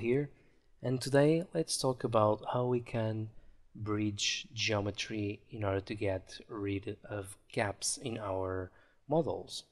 here and today let's talk about how we can bridge geometry in order to get rid of gaps in our models.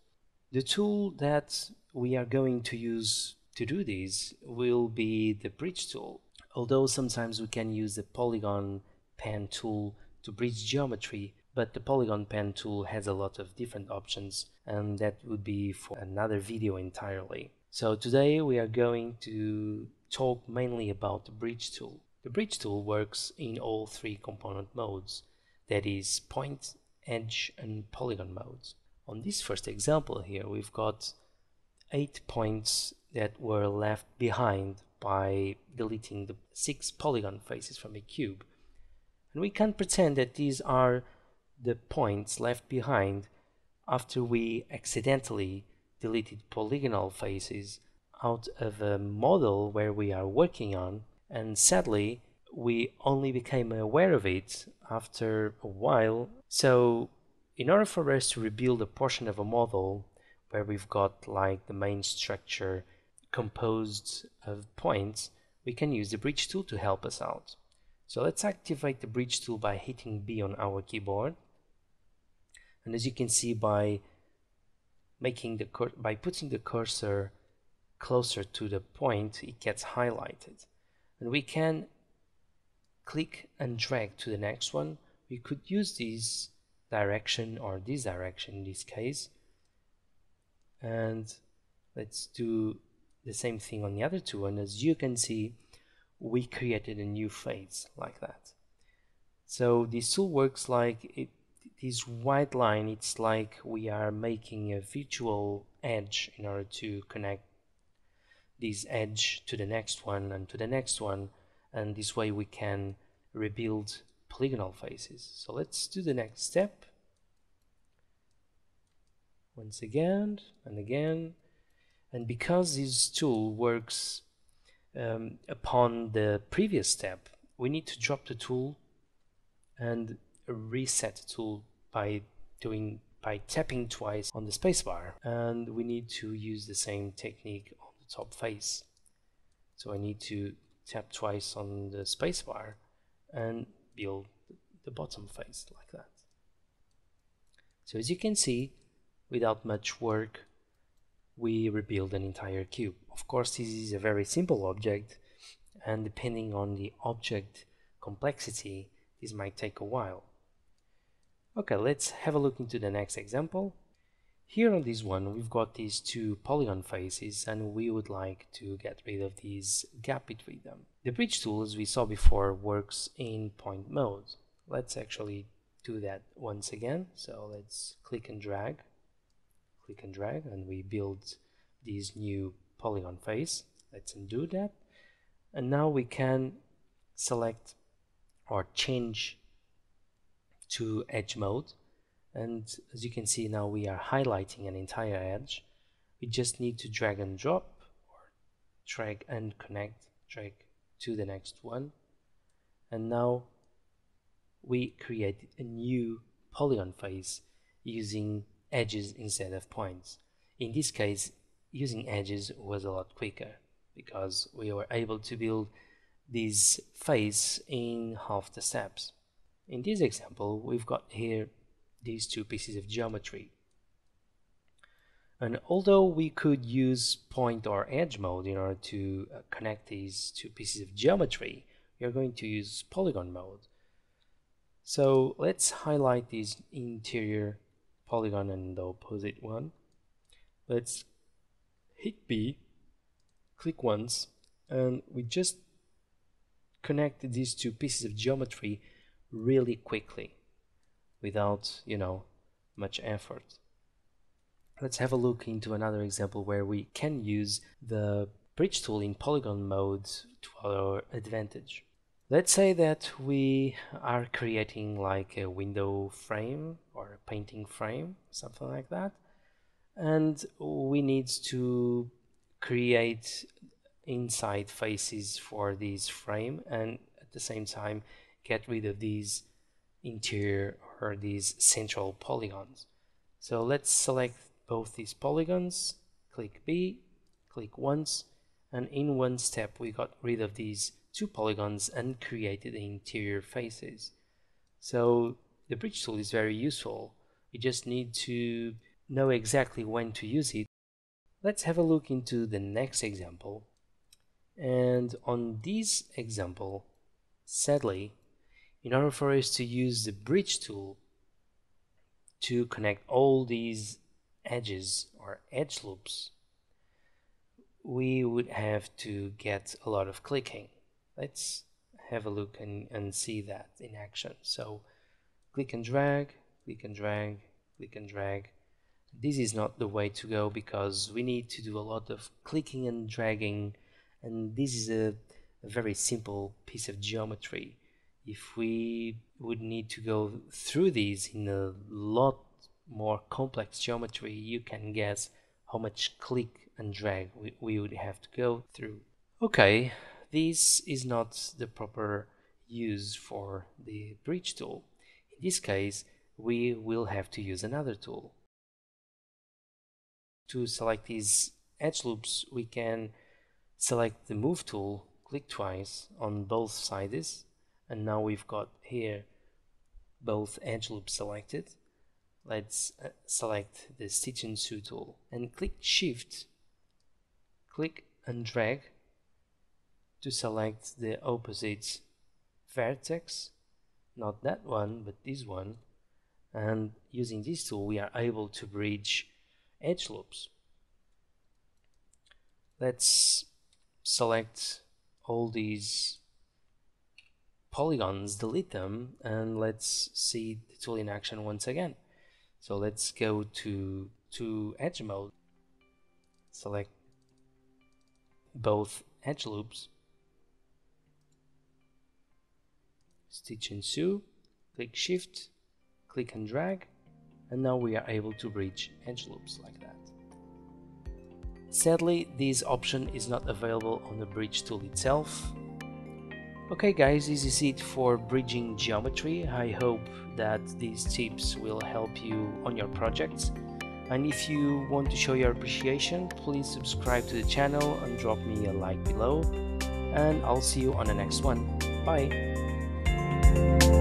The tool that we are going to use to do this will be the bridge tool. Although sometimes we can use the polygon pen tool to bridge geometry, but the polygon pen tool has a lot of different options and that would be for another video entirely. So today we are going to talk mainly about the bridge tool. The bridge tool works in all three component modes, that is point, edge and polygon modes. On this first example here we've got eight points that were left behind by deleting the six polygon faces from a cube. And we can pretend that these are the points left behind after we accidentally deleted polygonal faces out of a model where we are working on and sadly we only became aware of it after a while. So in order for us to rebuild a portion of a model where we've got like the main structure composed of points we can use the bridge tool to help us out. So let's activate the bridge tool by hitting B on our keyboard. And as you can see by making the by putting the cursor closer to the point it gets highlighted. And we can click and drag to the next one. We could use this direction or this direction in this case. And let's do the same thing on the other two. And as you can see we created a new face like that. So this tool works like it this white line it's like we are making a virtual edge in order to connect this edge to the next one and to the next one and this way we can rebuild polygonal faces. So let's do the next step. Once again and again. And because this tool works um, upon the previous step we need to drop the tool and reset the tool by doing by tapping twice on the spacebar. And we need to use the same technique top face. So I need to tap twice on the spacebar and build the bottom face like that. So as you can see without much work we rebuild an entire cube. Of course this is a very simple object and depending on the object complexity this might take a while. Okay, let's have a look into the next example. Here on this one, we've got these two polygon faces and we would like to get rid of this gap between them. The bridge tool, as we saw before, works in point mode. Let's actually do that once again. So let's click and drag, click and drag, and we build this new polygon face. Let's undo that. And now we can select or change to edge mode and as you can see now we are highlighting an entire edge. We just need to drag and drop or drag and connect drag to the next one. And now we create a new polygon face using edges instead of points. In this case using edges was a lot quicker because we were able to build this face in half the steps. In this example, we've got here these two pieces of geometry. And although we could use point or edge mode in order to uh, connect these two pieces of geometry, we are going to use polygon mode. So let's highlight this interior polygon and the opposite one. Let's hit B, click once, and we just connect these two pieces of geometry really quickly without, you know, much effort. Let's have a look into another example where we can use the bridge tool in polygon mode to our advantage. Let's say that we are creating like a window frame or a painting frame, something like that. And we need to create inside faces for this frame and at the same time get rid of these interior or these central polygons. So let's select both these polygons, click B, click once, and in one step we got rid of these two polygons and created the interior faces. So the bridge tool is very useful. You just need to know exactly when to use it. Let's have a look into the next example. And on this example, sadly, in order for us to use the bridge tool to connect all these edges or edge loops, we would have to get a lot of clicking. Let's have a look and, and see that in action. So click and drag, click and drag, click and drag. This is not the way to go because we need to do a lot of clicking and dragging and this is a, a very simple piece of geometry. If we would need to go through these in a lot more complex geometry, you can guess how much click and drag we, we would have to go through. Okay, this is not the proper use for the bridge tool. In this case, we will have to use another tool. To select these edge loops, we can select the move tool, click twice on both sides, and now we've got here both edge loops selected. Let's uh, select the stitch and sew tool and click shift, click and drag to select the opposite vertex. Not that one but this one. And using this tool we are able to bridge edge loops let's select all these polygons delete them and let's see the tool in action once again. So let's go to to edge mode. Select both edge loops. Stitch and sew, click shift, click and drag, and now we are able to bridge edge loops like that. Sadly, this option is not available on the bridge tool itself. Okay guys, this is it for bridging geometry. I hope that these tips will help you on your projects. And if you want to show your appreciation, please subscribe to the channel and drop me a like below. And I'll see you on the next one. Bye!